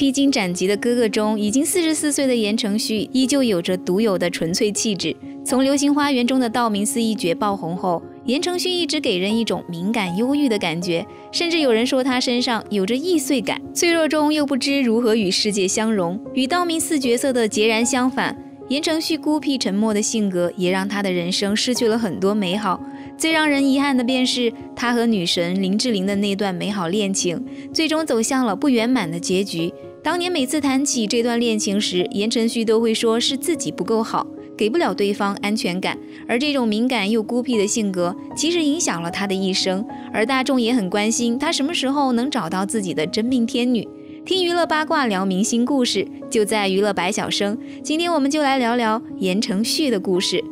披荆斩棘的哥哥中，已经四十四岁的言承旭依旧有着独有的纯粹气质。从《流星花园》中的道明寺一角爆红后，言承旭一直给人一种敏感忧郁的感觉，甚至有人说他身上有着易碎感，脆弱中又不知如何与世界相融。与道明寺角色的截然相反，言承旭孤僻沉默的性格也让他的人生失去了很多美好。最让人遗憾的便是他和女神林志玲的那段美好恋情，最终走向了不圆满的结局。当年每次谈起这段恋情时，言承旭都会说是自己不够好。给不了对方安全感，而这种敏感又孤僻的性格，其实影响了他的一生。而大众也很关心他什么时候能找到自己的真命天女。听娱乐八卦聊明星故事，就在娱乐百晓生。今天我们就来聊聊言承旭的故事。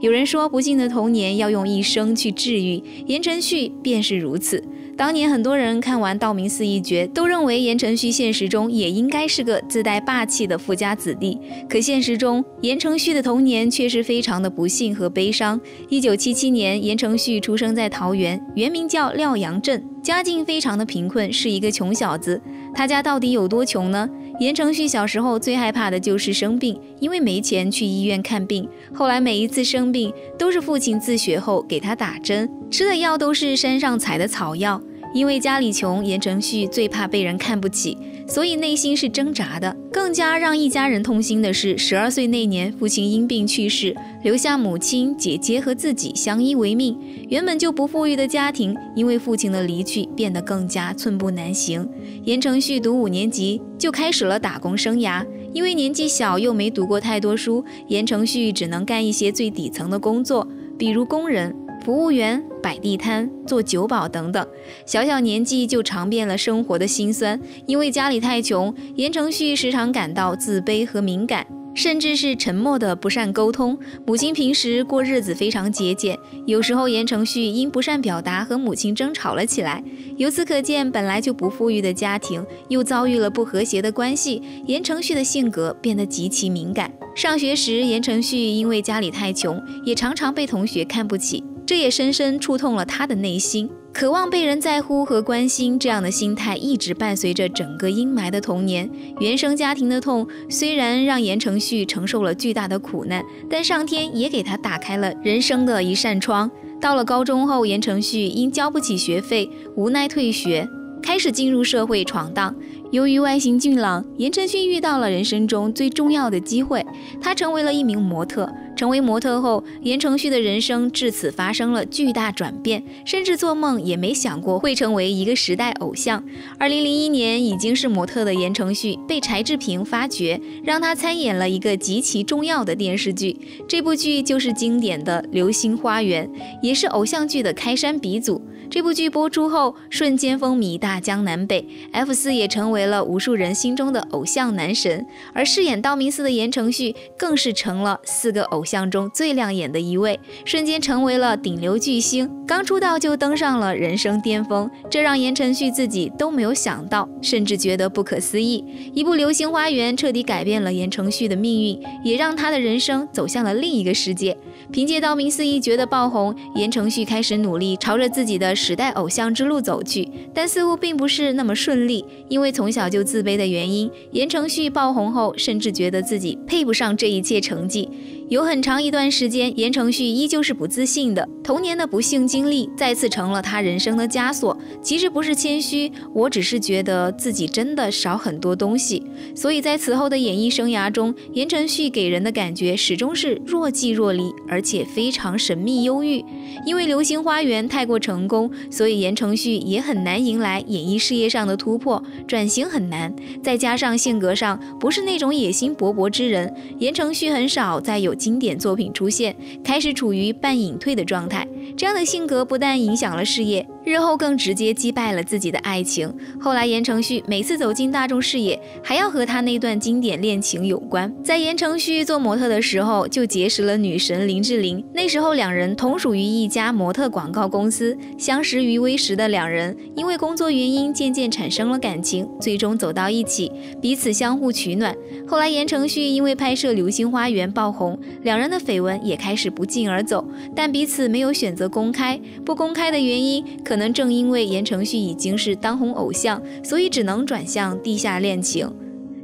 有人说，不幸的童年要用一生去治愈，言承旭便是如此。当年很多人看完道明寺一角，都认为言承旭现实中也应该是个自带霸气的富家子弟。可现实中，言承旭的童年却是非常的不幸和悲伤。一九七七年，言承旭出生在桃园，原名叫廖阳镇，家境非常的贫困，是一个穷小子。他家到底有多穷呢？言承旭小时候最害怕的就是生病，因为没钱去医院看病。后来每一次生病，都是父亲自学后给他打针，吃的药都是山上采的草药。因为家里穷，言承旭最怕被人看不起，所以内心是挣扎的。更加让一家人痛心的是，十二岁那年，父亲因病去世，留下母亲、姐姐和自己相依为命。原本就不富裕的家庭，因为父亲的离去，变得更加寸步难行。言承旭读五年级就开始了打工生涯，因为年纪小又没读过太多书，言承旭只能干一些最底层的工作，比如工人。服务员摆地摊、做酒保等等，小小年纪就尝遍了生活的辛酸。因为家里太穷，言承旭时常感到自卑和敏感。甚至是沉默的不善沟通。母亲平时过日子非常节俭，有时候言承旭因不善表达和母亲争吵了起来。由此可见，本来就不富裕的家庭又遭遇了不和谐的关系，言承旭的性格变得极其敏感。上学时，言承旭因为家里太穷，也常常被同学看不起，这也深深触痛了他的内心。渴望被人在乎和关心，这样的心态一直伴随着整个阴霾的童年。原生家庭的痛虽然让言承旭承受了巨大的苦难，但上天也给他打开了人生的一扇窗。到了高中后，言承旭因交不起学费，无奈退学，开始进入社会闯荡。由于外形俊朗，言承旭遇到了人生中最重要的机会，他成为了一名模特。成为模特后，言承旭的人生至此发生了巨大转变，甚至做梦也没想过会成为一个时代偶像。二零零一年，已经是模特的言承旭被柴智屏发掘，让他参演了一个极其重要的电视剧。这部剧就是经典的《流星花园》，也是偶像剧的开山鼻祖。这部剧播出后，瞬间风靡大江南北，F 四也成为了无数人心中的偶像男神。而饰演道明寺的言承旭，更是成了四个偶像中最亮眼的一位，瞬间成为了顶流巨星。刚出道就登上了人生巅峰，这让言承旭自己都没有想到，甚至觉得不可思议。一部《流星花园》彻底改变了言承旭的命运，也让他的人生走向了另一个世界。凭借道明寺一角的爆红，言承旭开始努力朝着自己的时代偶像之路走去，但似乎并不是那么顺利。因为从小就自卑的原因，言承旭爆红后，甚至觉得自己配不上这一切成绩。有很长一段时间，言承旭依旧是不自信的。童年的不幸经历再次成了他人生的枷锁。其实不是谦虚，我只是觉得自己真的少很多东西。所以在此后的演艺生涯中，言承旭给人的感觉始终是若即若离，而且非常神秘忧郁。因为《流星花园》太过成功，所以言承旭也很难迎来演艺事业上的突破，转型很难。再加上性格上不是那种野心勃勃之人，言承旭很少在有。经典作品出现，开始处于半隐退的状态。这样的性格不但影响了事业。日后更直接击败了自己的爱情。后来，言承旭每次走进大众视野，还要和他那段经典恋情有关。在言承旭做模特的时候，就结识了女神林志玲。那时候，两人同属于一家模特广告公司，相识于微时的两人，因为工作原因渐渐产生了感情，最终走到一起，彼此相互取暖。后来，言承旭因为拍摄《流星花园》爆红，两人的绯闻也开始不胫而走，但彼此没有选择公开。不公开的原因，可。可能正因为言承旭已经是当红偶像，所以只能转向地下恋情。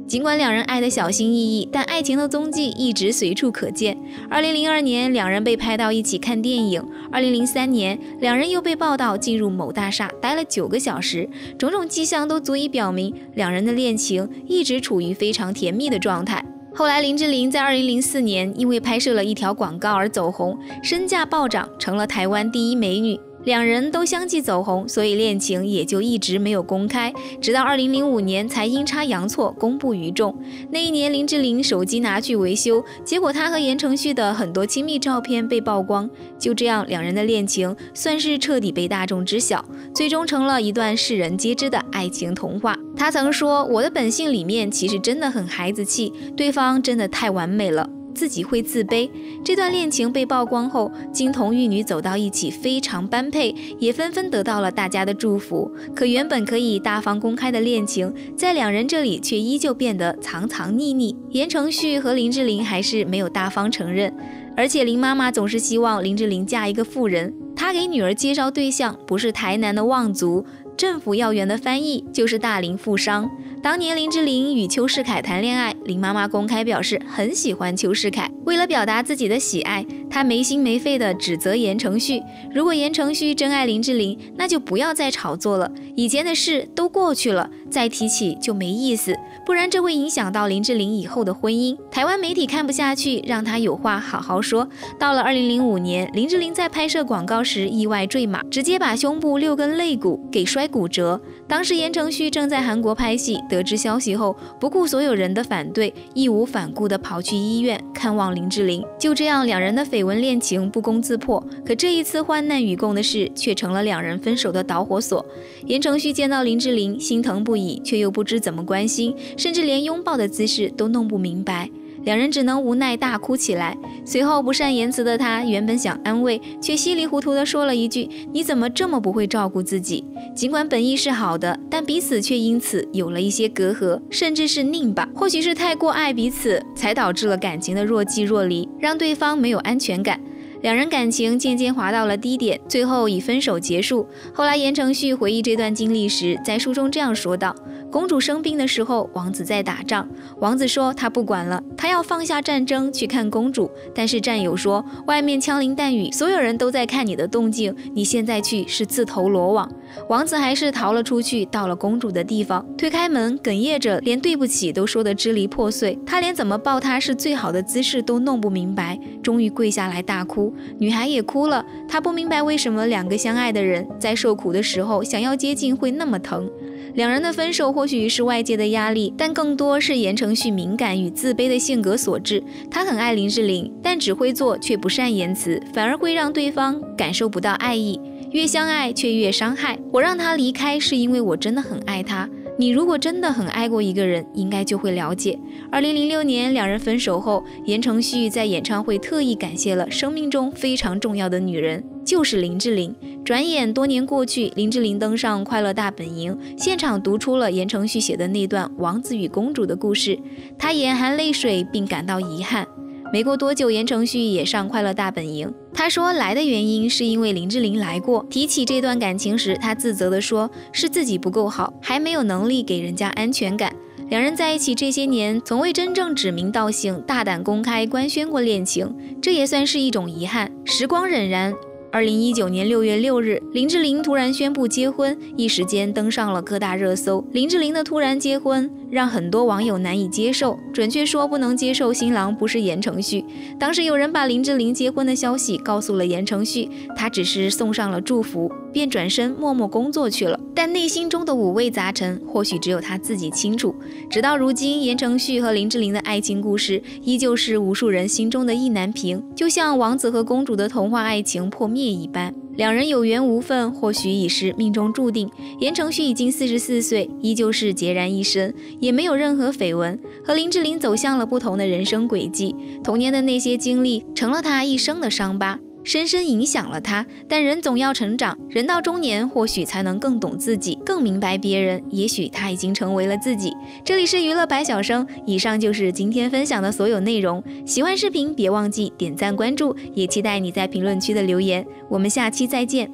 尽管两人爱得小心翼翼，但爱情的踪迹一直随处可见。二零零二年，两人被拍到一起看电影；二零零三年，两人又被报道进入某大厦待了九个小时。种种迹象都足以表明，两人的恋情一直处于非常甜蜜的状态。后来，林志玲在二零零四年因为拍摄了一条广告而走红，身价暴涨，成了台湾第一美女。两人都相继走红，所以恋情也就一直没有公开，直到二零零五年才阴差阳错公布于众。那一年，林志玲手机拿去维修，结果她和言承旭的很多亲密照片被曝光。就这样，两人的恋情算是彻底被大众知晓，最终成了一段世人皆知的爱情童话。他曾说：“我的本性里面其实真的很孩子气，对方真的太完美了。”自己会自卑。这段恋情被曝光后，金童玉女走到一起非常般配，也纷纷得到了大家的祝福。可原本可以大方公开的恋情，在两人这里却依旧变得藏藏匿匿。言承旭和林志玲还是没有大方承认，而且林妈妈总是希望林志玲嫁一个富人。她给女儿介绍对象不是台南的望族。政府要员的翻译就是大龄富商。当年林志玲与邱世凯谈恋爱，林妈妈公开表示很喜欢邱世凯。为了表达自己的喜爱，她没心没肺地指责言承旭：如果言承旭真爱林志玲，那就不要再炒作了，以前的事都过去了，再提起就没意思，不然这会影响到林志玲以后的婚姻。台湾媒体看不下去，让她有话好好说。到了二零零五年，林志玲在拍摄广告时意外坠马，直接把胸部六根肋骨给摔。骨折。当时言承旭正在韩国拍戏，得知消息后，不顾所有人的反对，义无反顾地跑去医院看望林志玲。就这样，两人的绯闻恋情不攻自破。可这一次患难与共的事，却成了两人分手的导火索。言承旭见到林志玲，心疼不已，却又不知怎么关心，甚至连拥抱的姿势都弄不明白。两人只能无奈大哭起来。随后不善言辞的他，原本想安慰，却稀里糊涂地说了一句：“你怎么这么不会照顾自己？”尽管本意是好的，但彼此却因此有了一些隔阂，甚至是拧巴。或许是太过爱彼此，才导致了感情的若即若离，让对方没有安全感。两人感情渐渐滑到了低点，最后以分手结束。后来言承旭回忆这段经历时，在书中这样说道。公主生病的时候，王子在打仗。王子说他不管了，他要放下战争去看公主。但是战友说外面枪林弹雨，所有人都在看你的动静，你现在去是自投罗网。王子还是逃了出去，到了公主的地方，推开门，哽咽着，连对不起都说得支离破碎。他连怎么抱她是最好的姿势都弄不明白，终于跪下来大哭。女孩也哭了，她不明白为什么两个相爱的人在受苦的时候想要接近会那么疼。两人的分手或许是外界的压力，但更多是言承旭敏感与自卑的性格所致。他很爱林志玲，但只会做却不善言辞，反而会让对方感受不到爱意。越相爱却越伤害。我让他离开是因为我真的很爱他。你如果真的很爱过一个人，应该就会了解。二零零六年两人分手后，言承旭在演唱会特意感谢了生命中非常重要的女人，就是林志玲。转眼多年过去，林志玲登上《快乐大本营》，现场读出了言承旭写的那段王子与公主的故事，她眼含泪水，并感到遗憾。没过多久，言承旭也上《快乐大本营》。他说来的原因是因为林志玲来过。提起这段感情时，他自责地说是自己不够好，还没有能力给人家安全感。两人在一起这些年，从未真正指名道姓、大胆公开官宣过恋情，这也算是一种遗憾。时光荏苒。二零一九年六月六日，林志玲突然宣布结婚，一时间登上了各大热搜。林志玲的突然结婚让很多网友难以接受，准确说不能接受新郎不是言承旭。当时有人把林志玲结婚的消息告诉了言承旭，他只是送上了祝福，便转身默默工作去了。但内心中的五味杂陈，或许只有他自己清楚。直到如今，言承旭和林志玲的爱情故事依旧是无数人心中的意难平，就像王子和公主的童话爱情破灭。一般，两人有缘无分，或许已是命中注定。言承旭已经四十四岁，依旧是孑然一身，也没有任何绯闻，和林志玲走向了不同的人生轨迹。童年的那些经历，成了他一生的伤疤。深深影响了他，但人总要成长，人到中年或许才能更懂自己，更明白别人。也许他已经成为了自己。这里是娱乐百晓生，以上就是今天分享的所有内容。喜欢视频别忘记点赞关注，也期待你在评论区的留言。我们下期再见。